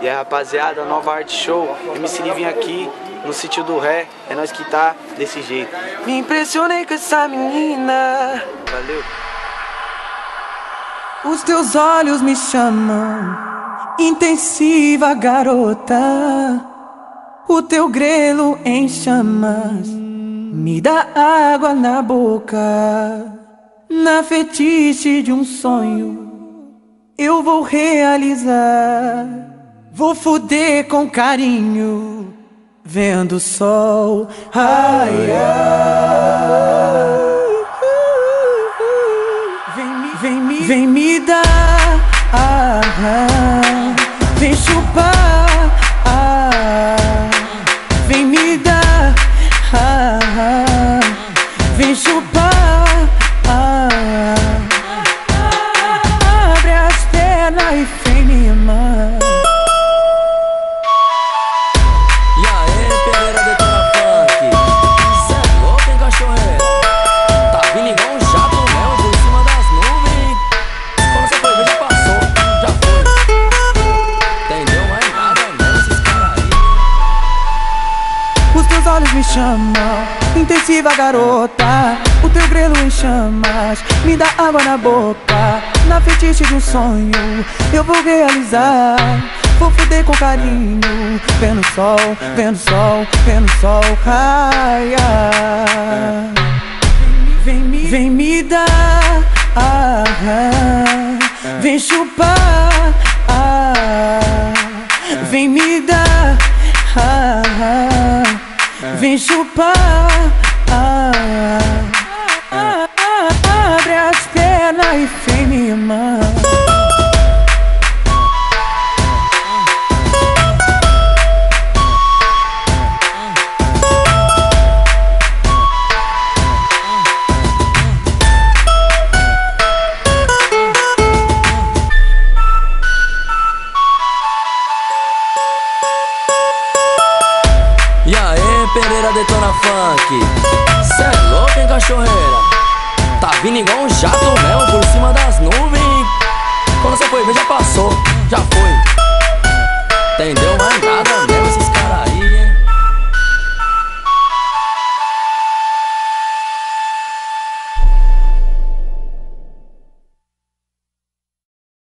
E aí, rapaziada, nova arte show. MC Livinho aqui no sítio do Ré. É nós que tá desse jeito. Me impressionei com essa menina. Valeu. Os teus olhos me chamam, intensiva garota. O teu grelo em chamas me dá água na boca. Na fetiche de um sonho, eu vou realizar. Vou foder com carinho, vendo o sol raiar. Vem me, vem me, vem me dar, ah, ah, vem chupar, ah, chamam, intensiva garota. O teu grelo em chamas, me dá água na boca. Na fetiche de um sonho, eu vou realizar. Vou fuder com carinho, vendo sol, vendo sol, vendo sol raiar. Vem me, vem me dar, ah, ah, vem chupar, ah, vem me dar, ah, ah, vem chupar, Pereira detona funk. Cê é louco, hein, cachorreira? Tá vindo igual um jato mesmo por cima das nuvens. Quando você foi ver, já passou, já foi